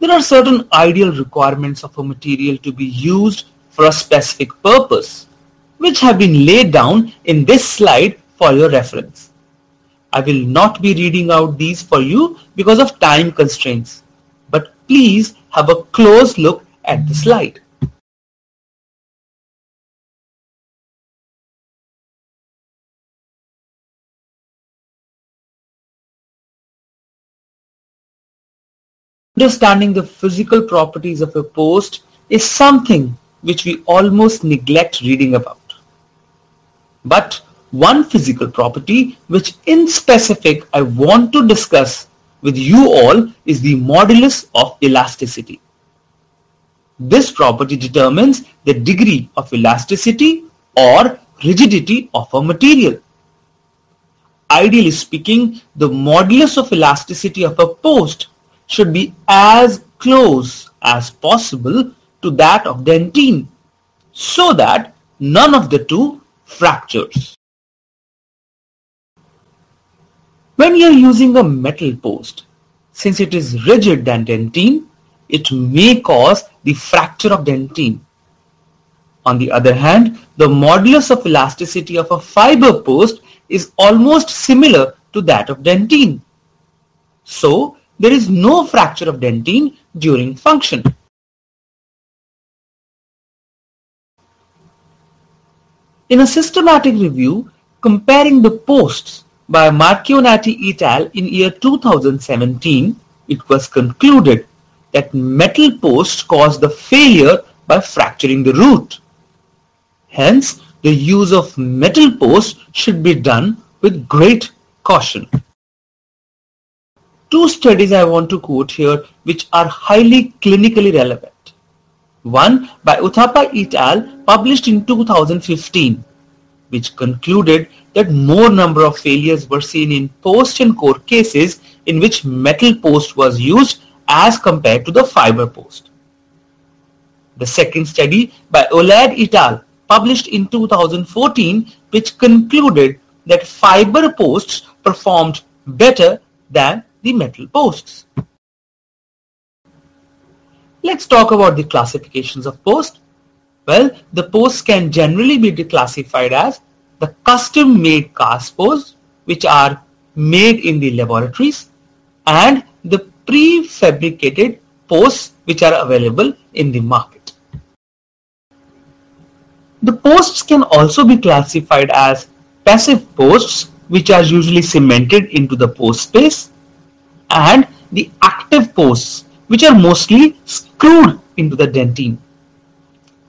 There are certain ideal requirements of a material to be used for a specific purpose, which have been laid down in this slide for your reference. I will not be reading out these for you because of time constraints, but please have a close look at the slide. Understanding the physical properties of a post is something which we almost neglect reading about. But one physical property which in specific I want to discuss with you all is the modulus of elasticity. This property determines the degree of elasticity or rigidity of a material. Ideally speaking, the modulus of elasticity of a post should be as close as possible to that of dentine so that none of the two fractures. When you are using a metal post, since it is rigid than dentine, it may cause the fracture of dentine. On the other hand, the modulus of elasticity of a fiber post is almost similar to that of dentine. So, there is no fracture of dentine during function. In a systematic review comparing the posts by Marchionatti et al. in year 2017, it was concluded that metal posts cause the failure by fracturing the root. Hence, the use of metal posts should be done with great caution. Two studies I want to quote here which are highly clinically relevant. One by Uthappa et al. published in 2015 which concluded that more number of failures were seen in post and core cases in which metal post was used as compared to the fiber post. The second study by Olad et al. published in 2014 which concluded that fiber posts performed better than the metal posts. Let's talk about the classifications of post. Well, the posts can generally be declassified as the custom-made cast posts, which are made in the laboratories, and the prefabricated posts which are available in the market. The posts can also be classified as passive posts which are usually cemented into the post space and the active posts which are mostly screwed into the dentine.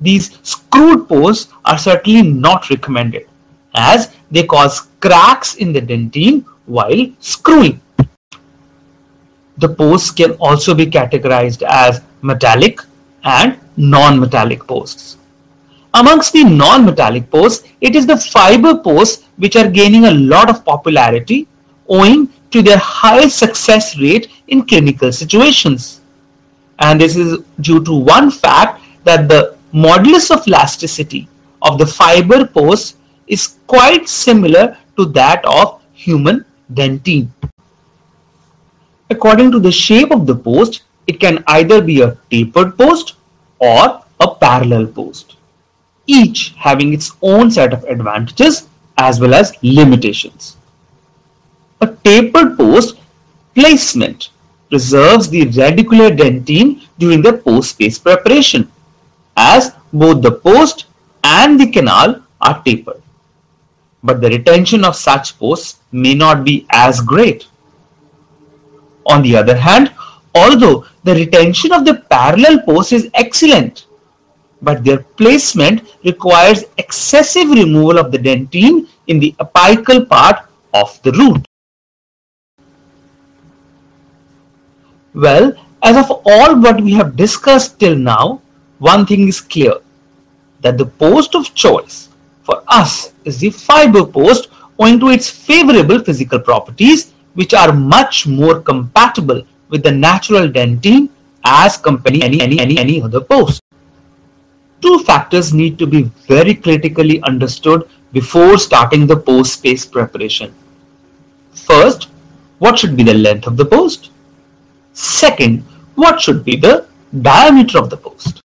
These screwed posts are certainly not recommended as they cause cracks in the dentine while screwing. The posts can also be categorized as metallic and non-metallic posts. Amongst the non-metallic posts, it is the fiber posts which are gaining a lot of popularity owing to their high success rate in clinical situations. And this is due to one fact that the modulus of elasticity of the fiber posts is quite similar to that of human dentine. According to the shape of the post, it can either be a tapered post or a parallel post, each having its own set of advantages as well as limitations. A tapered post placement preserves the radicular dentine during the post space preparation as both the post and the canal are tapered. But the retention of such posts may not be as great. On the other hand, although the retention of the parallel posts is excellent, but their placement requires excessive removal of the dentine in the apical part of the root. Well, as of all what we have discussed till now, one thing is clear, that the post of choice for us is the fiber post owing to its favorable physical properties which are much more compatible with the natural dentine as compared to any, any, any, any other post. Two factors need to be very critically understood before starting the post space preparation. First, what should be the length of the post? Second, what should be the diameter of the post.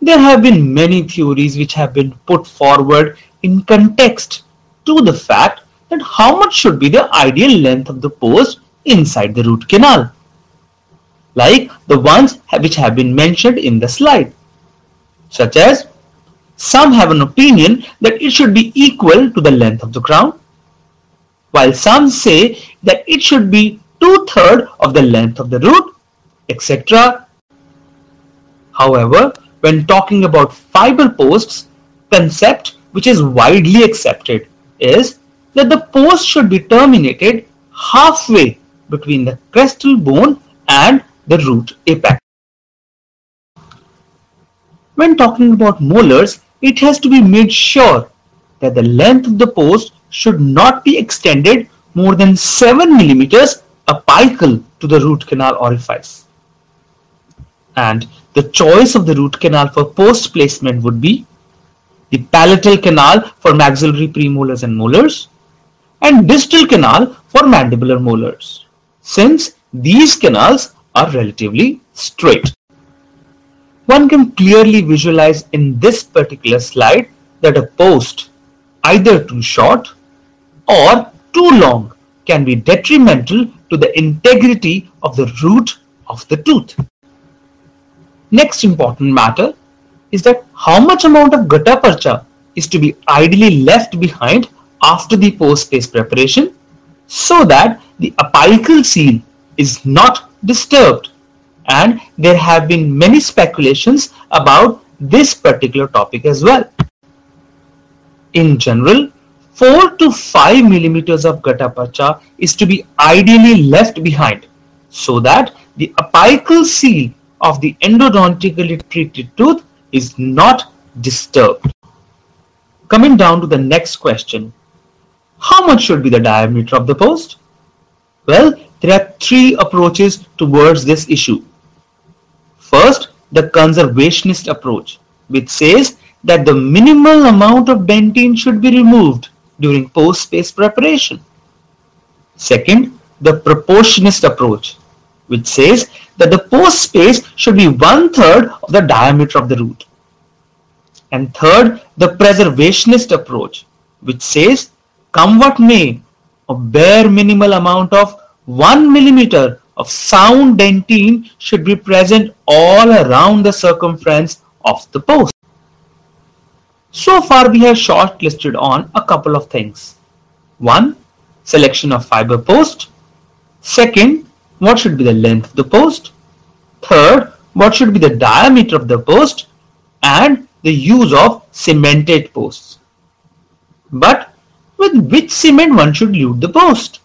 There have been many theories which have been put forward in context to the fact that how much should be the ideal length of the post inside the root canal, like the ones which have been mentioned in the slide, such as some have an opinion that it should be equal to the length of the crown, while some say that it should be two-thirds of the length of the root, etc. However, when talking about fiber posts, concept which is widely accepted is that the post should be terminated halfway between the crestal bone and the root apex. When talking about molars, it has to be made sure that the length of the post should not be extended more than 7 millimeters apical to the root canal orifice. And the choice of the root canal for post placement would be the palatal canal for maxillary premolars and molars, and distal canal for mandibular molars, since these canals are relatively straight. One can clearly visualize in this particular slide that a post, either too short or too long, can be detrimental to the integrity of the root of the tooth. Next important matter is that how much amount of gutta percha is to be ideally left behind after the post space preparation so that the apical seal is not disturbed and there have been many speculations about this particular topic as well. In general, 4 to 5 millimeters of gutta percha is to be ideally left behind so that the apical seal of the endodontically treated tooth is not disturbed. Coming down to the next question, how much should be the diameter of the post? Well, there are three approaches towards this issue. First, the conservationist approach, which says that the minimal amount of dentine should be removed during post-space preparation. Second, the proportionist approach, which says that the post space should be one-third of the diameter of the root. And third, the preservationist approach, which says come what may, a bare minimal amount of 1 millimeter of sound dentine should be present all around the circumference of the post. So far we have shortlisted on a couple of things. One, selection of fiber post. Second, what should be the length of the post. Third, what should be the diameter of the post and the use of cemented posts. But with which cement one should lute the post.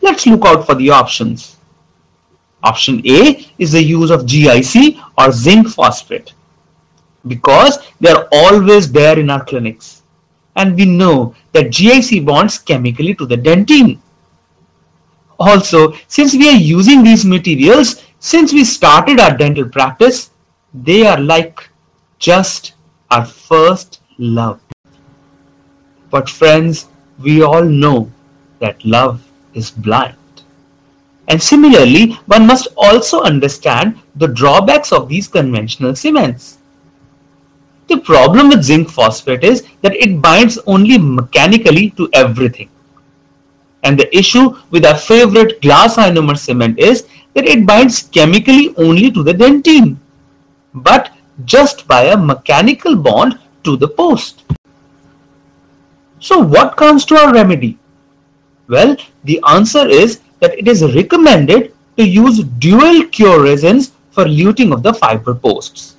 Let's look out for the options. Option A is the use of GIC or zinc phosphate because they are always there in our clinics and we know that GIC bonds chemically to the dentine. Also, since we are using these materials since we started our dental practice, they are like just our first love. But friends, we all know that love is blind. And similarly, one must also understand the drawbacks of these conventional cements. The problem with zinc phosphate is that it binds only mechanically to everything. And the issue with our favorite glass ionomer cement is that it binds chemically only to the dentine, but just by a mechanical bond to the post. So what comes to our remedy? Well, the answer is that it is recommended to use dual cure resins for luting of the fiber posts.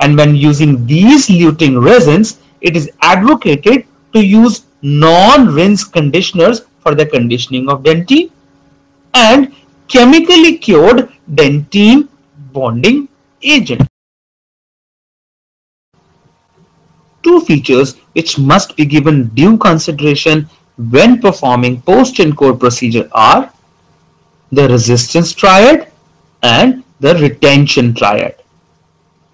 And when using these luting resins, it is advocated to use non-rinse conditioners for the conditioning of dentine and chemically cured dentine bonding agent. two features which must be given due consideration when performing post-and-core procedure are the resistance triad and the retention triad.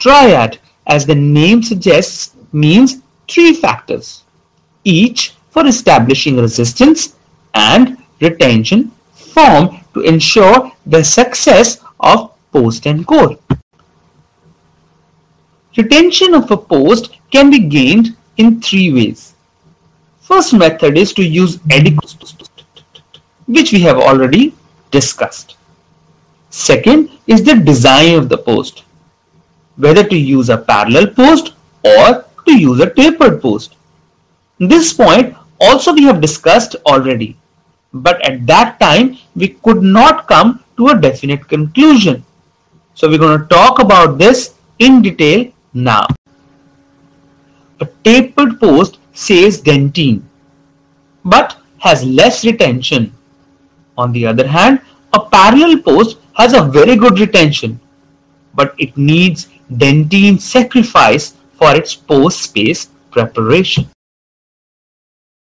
Triad, as the name suggests, means three factors, each for establishing resistance and retention form to ensure the success of post and core. Retention of a post can be gained in three ways. First method is to use post, which we have already discussed. Second is the design of the post, whether to use a parallel post or to use a tapered post. This point also we have discussed already, but at that time we could not come to a definite conclusion. So we're going to talk about this in detail now. A tapered post saves dentine, but has less retention. On the other hand, a parallel post has a very good retention, but it needs dentine sacrifice for its post space preparation.